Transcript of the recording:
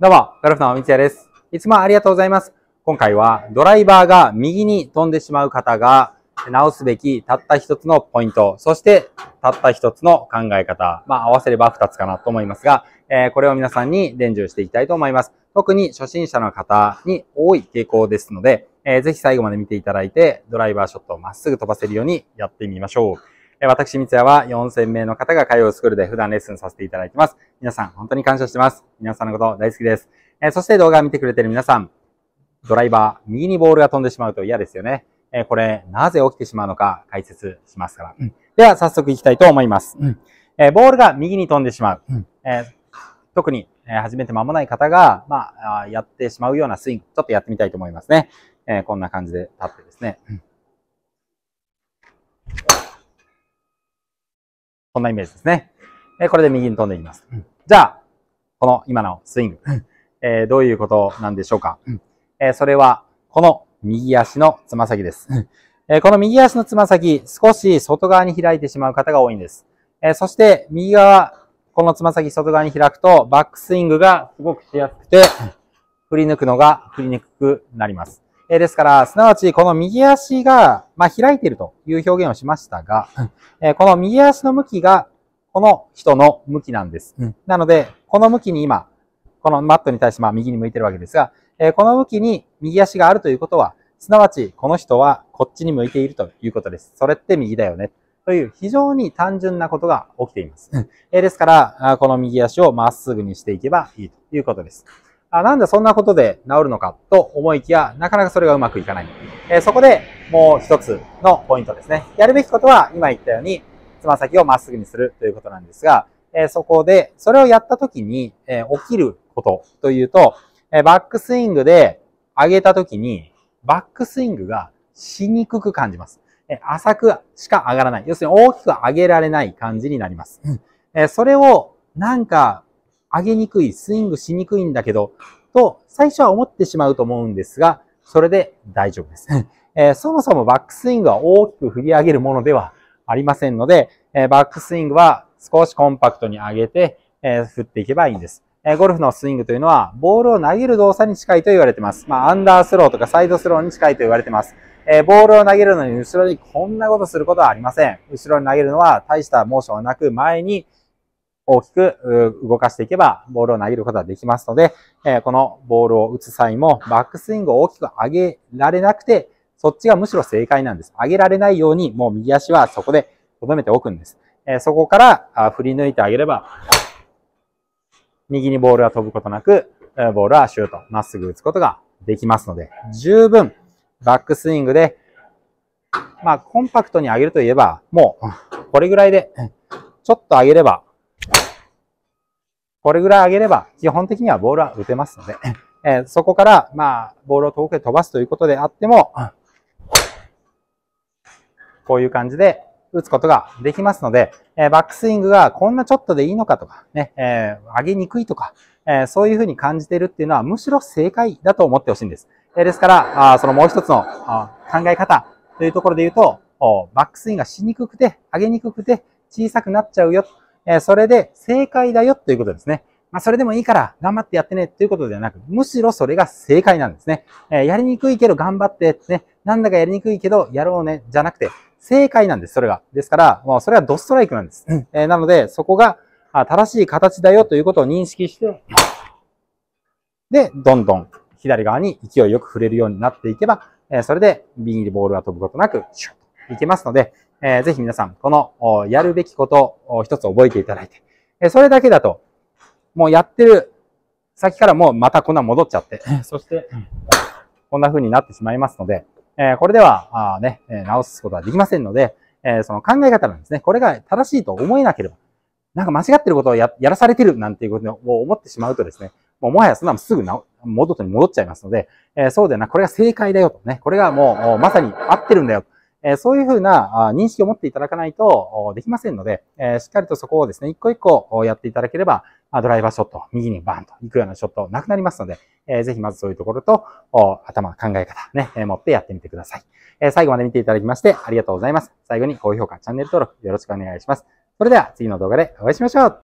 どうも、ゴルフの三ツ矢です。いつもありがとうございます。今回はドライバーが右に飛んでしまう方が直すべきたった一つのポイント、そしてたった一つの考え方、まあ合わせれば二つかなと思いますが、えー、これを皆さんに伝授していきたいと思います。特に初心者の方に多い傾向ですので、えー、ぜひ最後まで見ていただいて、ドライバーショットをまっすぐ飛ばせるようにやってみましょう。私、三ツ矢は4000名の方が通うスクールで普段レッスンさせていただいてます。皆さん、本当に感謝してます。皆さんのこと大好きです。えそして動画を見てくれてる皆さん、ドライバー、右にボールが飛んでしまうと嫌ですよね。えこれ、なぜ起きてしまうのか解説しますから。うん、では、早速いきたいと思います。うんえボールが右に飛んでしまう。うんえ特に、え始めて間もない方が、まあ、やってしまうようなスイング、ちょっとやってみたいと思いますね。えこんな感じで立ってですね。こんなイメージですね。えこれで右に飛んでいきます。じゃあ、この今のスイング、えどういうことなんでしょうか。えそれは、この右足のつま先です。えこの右足のつま先、少し外側に開いてしまう方が多いんです。えそして、右側、このつま先外側に開くと、バックスイングがすごくしやすくて、振り抜くのが振りにくくなります。えですから、すなわち、この右足が、まあ、開いているという表現をしましたが、えこの右足の向きが、この人の向きなんです。なので、この向きに今、このマットに対してまあ右に向いてるわけですが、えこの向きに右足があるということは、すなわち、この人はこっちに向いているということです。それって右だよね。という非常に単純なことが起きています。えですから、この右足をまっすぐにしていけばいいということです。あなんでそんなことで治るのかと思いきや、なかなかそれがうまくいかない。えー、そこでもう一つのポイントですね。やるべきことは今言ったように、つま先をまっすぐにするということなんですが、えー、そこで、それをやった時に、えー、起きることというと、えバックスイングで上げた時に、バックスイングがしにくく感じます。え浅くしか上がらない。要するに大きく上げられない感じになります。えそれをなんか上げにくい、スイングしにくいんだけど、と最初は思ってしまうと思うんですが、それで大丈夫です。えー、そもそもバックスイングは大きく振り上げるものではありませんので、えー、バックスイングは少しコンパクトに上げて、えー、振っていけばいいんです。えゴルフのスイングというのは、ボールを投げる動作に近いと言われています。まあ、アンダースローとかサイドスローに近いと言われています。えボールを投げるのに後ろにこんなことすることはありません。後ろに投げるのは大したモーションはなく、前に大きく動かしていけば、ボールを投げることができますので、えこのボールを打つ際も、バックスイングを大きく上げられなくて、そっちがむしろ正解なんです。上げられないように、もう右足はそこで留めておくんです。えそこから振り抜いてあげれば、右にボールが飛ぶことなく、ボールはシュート、まっすぐ打つことができますので、十分バックスイングで、まあ、コンパクトに上げるといえば、もう、これぐらいで、ちょっと上げれば、これぐらい上げれば、基本的にはボールは打てますので、えそこから、まあ、ボールを遠くへ飛ばすということであっても、こういう感じで打つことができますので、えバックスイングがこんなちょっとでいいのかとか、ね、え上げにくいとか、えそういうふうに感じてるっていうのは、むしろ正解だと思ってほしいんです。えですから、あそのもう一つのあ考え方というところで言うと、バックスイングがしにくくて、上げにくくて、小さくなっちゃうよ。えそれで正解だよということですね。まあ、それでもいいから頑張ってやってねということではなく、むしろそれが正解なんですね。えやりにくいけど頑張ってね、なんだかやりにくいけどやろうね、じゃなくて、正解なんです、それが。ですから、もうそれはドストライクなんです。えなので、そこが正しい形だよということを認識して、で、どんどん左側に勢いよく触れるようになっていけば、えそれで右にボールが飛ぶことなく、シュッといけますので、えー、ぜひ皆さん、このやるべきことを一つ覚えていただいて、えそれだけだと、もうやってる先からもうまたこんな戻っちゃって、そして、こんな風になってしまいますので、えこれでは、あね、直すことはできませんので、えその考え方なんですね。これが正しいと思えなければ、なんか間違ってることをややらされてるなんていうことを思ってしまうとですね、もうもはやそんなのすぐな元に戻っちゃいますので、えそうではな、これが正解だよとね、これがもうまさに合ってるんだよ。えそういうふうな認識を持っていただかないとできませんので、えしっかりとそこをですね、一個一個やっていただければ、ドライバーショット、右にバーンと行くようなショットなくなりますので、えぜひまずそういうところと、頭、考え方ね、え持ってやってみてください。え最後まで見ていただきましてありがとうございます。最後に高評価、チャンネル登録よろしくお願いします。それでは次の動画でお会いしましょう